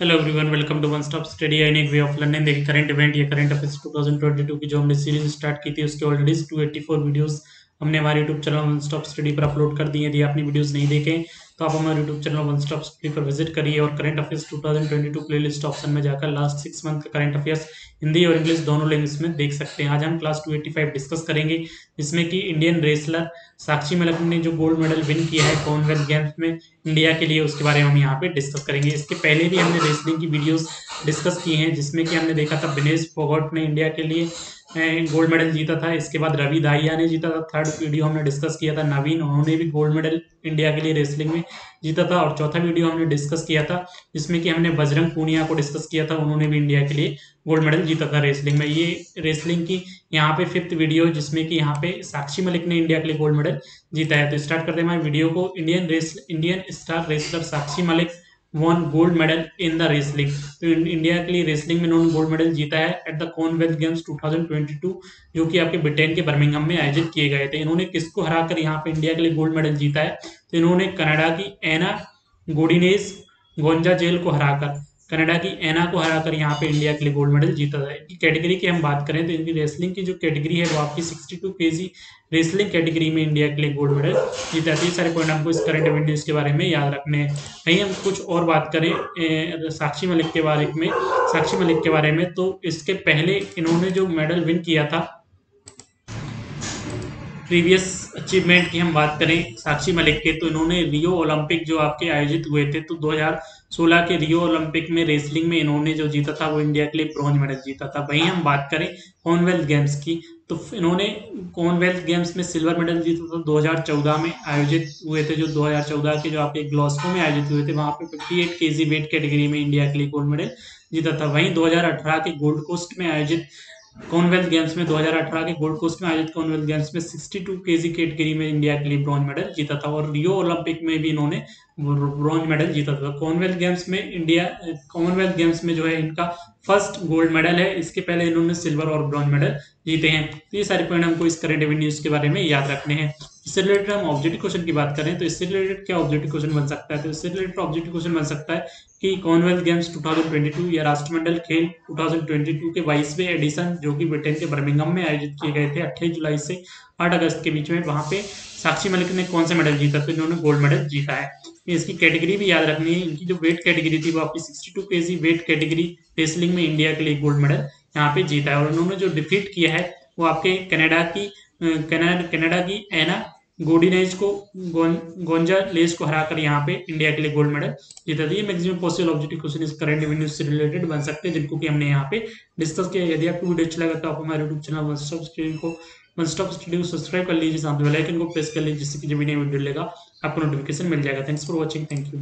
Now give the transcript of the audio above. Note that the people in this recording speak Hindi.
Hello everyone welcome to one stop study आई एक वे ऑफ़ लर्निंग देखिए करंट इवेंट या करंट अफेयर्स 2022 की जो हमने सीरीज़ स्टार्ट की थी, उसके ऑलरेडी 284 वीडियोस हमने हमारे YouTube channel one stop study पर अपलोड कर दिए यदि आपने वीडियोस नहीं देखे तो आप हमारे YouTube channel one stop study पर विज़िट करिए और करंट अफेयर्स 2022 प्लेलिस्ट ऑप्शन में जाकर लास्ट सिक्स मंथ का करंट अफेयर्स हिंदी और इंग्लिश दोनों लैंग्वेज में देख सकते हैं। आज हम क्लास 285 डिस्कस करेंगे, जिसमें कि इंडियन रेसलर साक्षी मलक ने जो गोल्ड मेडल विन किया है कॉमनवेल्थ गेम्स में इंडिया के लिए, उसके बारे में हम यहाँ पे डिस्कस करेंगे। इसके पहले भी हमने रेसलिंग की वीडियोस डिस्कस की हैं, जिसमें कि हमने देखा था विनेश फोगट ने इंडिया के लिए गोल्ड मेडल जीता था, इसके बाद रवि दाहिया ने जीता था थर्ड वीडियो हमने डिस्कस किया था, नवीन उन्होंने भी गोल्ड मेडल इंडिया के लिए रेसलिंग में जीता था, और चौथा वीडियो हमने डिस्कस किया था, जिसमें कि हमने बजरंग पूनिया को डिस्कस किया था, उन्होंने भी इंडिया के लिए गोल्ड मेडल जीता था रेसलिंग में। ये रेसलिंग की यहाँ पे फिफ्थ वीडियो जिसमें कि यहाँ पे साक्षी मलिक ने इंडिया के लिए गोल्ड मेडल जीता है। तो स्टार्ट करते हैं हमारे वीडियो को। Indian race Indian star wrestler Sakshi Malik won gold medal in the wrestling तो इंडिया के लिए रेसलिंग में उन्होंने गोल्ड मेडल जीता है एट द कॉमनवेल्थ गेम्स 2022 जो कि आपके ब्रिटेन के बर्मिंगम में आयोजित किए गए थे। इन्होंने किसको हराकर यहाँ पे इंडिया के लिए गोल्ड मेडल जीता है? तो इन्होंने कनाडा की एना गोडिनेस गोंजा जेल को हराकर। कनाडा की एना को हराकर यहाँ पे इंडिया के लिए गोल्ड मेडल जीता था इनकी कैटेगरी की हम बात करें तो इनकी रेसलिंग की जो कैटेगरी है वो आपकी 62 केजी रेसलिंग कैटेगरी में इंडिया के लिए गोल्ड मेडल जीता था ये सारे पॉइंट हमको इस करंट इवेंट न्यूज़ के बारे में याद रखने हैं। वहीं हम कुछ और बात करें साक्षी मलिक के बारे में, साक्षी मलिक के बारे में। तो इसके पहले इन्होंने जो मेडल विन किया था प्रीवियस अचीवमेंट की हम बात करें, साक्षी मलिक के तो इन्होंने रियो ओलंपिक जो आपके आयोजित हुए थे तो 2016 के रियो ओलंपिक में रेसलिंग में इन्होंने जो जीता था वो इंडिया के लिए ब्रॉन्ज मेडल जीता था। वहीं हम बात करें कॉमनवेल्थ गेम्स की तो इन्होंने कॉमनवेल्थ गेम्स में सिल्वर मेडल जीता था 2014 में आयोजित हुए थे, जो 2014 के जो आपके ग्लॉस्को में आयोजित हुए थे, वहाँ पे 58 केजी वेट कैटेगरी में इंडिया के लिए गोल्ड मेडल जीता था। वहीं 2018 के गोल्ड कोस्ट में आयोजित कॉमनवेल्थ गेम्स में 2018 के गोल्ड कोस्ट में आयोजित कॉमनवेल्थ गेम्स में 62 केजी कैटेगरी में इंडिया के लिए ब्रॉन्ज मेडल जीता था और रियो ओलंपिक में भी इन्होंने ब्रॉन्ज मेडल जीता था। कॉमनवेल्थ गेम्स में इंडिया कॉमनवेल्थ गेम्स में जो है इनका फ़र्स्ट गोल्ड मेडल है। इसके पहले इन्होंने सिल्वर और ब्रॉन्ज मेडल जीते हैं। तो ये सारे पॉइंट हमको इस करेंट न्यूज़ के बारे में याद रखने हैं। इससे रिलेटेड हम ऑब्जेक्टिव क्वेश्चन की बात करें तो इससे रिलेटेड क्या ऑब्जेक्टिव क्वेश्चन बन सकता है? तो इससे रिलेटेड ऑब्जेक्टिव क्वेश्चन बन सकता है कि कॉमनवेल्थ गेम्स 2022 या राष्ट्रमंडल खेल 2022 के बाईसवें एडिशन जो कि ब्रिटेन के बर्मिंगम में आयोजित किए गए थे अट्ठाईस जुलाई से आठ अगस्त के बीच में, वहाँ पे साक्षी मलिक ने कौन सा मेडल जीता? तो इन्होंने गोल्ड मेडल जीता है। इसकी कैटेगरी भी याद रखनी है, इनकी जो वेट कैटेगरी थी वो आपकी 62 केजी वेट कैटेगरी रेसलिंग में इंडिया के लिए गोल्ड मेडल यहाँ पे जीता है। और उन्होंने जो डिफीट किया है, वो आपके कनाडा की कनाडा की एना गोडिनेज को गोंजा लेस को हराकर यहाँ पे इंडिया के लिए गोल्ड मेडल जीता था। ये मैक्सिमम पॉसिबल ऑब्जेक्टिव क्वेश्चन इस करंट रेवेन्यू से रिलेटेड बन सकते हैं, जिनको कि हमने यहाँ पे डिस्कस किया। यदि आपको वीडियो अच्छा लगा तो आप हमारे YouTube channel one stop study को वन स्टॉप स्टडी को सब्सक्राइब कर लीजिए, साथ में बेल आइकन को प्रेस कर लीजिए, जिससे कि जो वीडियो वीडियो लेगा आपको नोटिफिकेशन मिल जाएगा। Thanks for watching thank you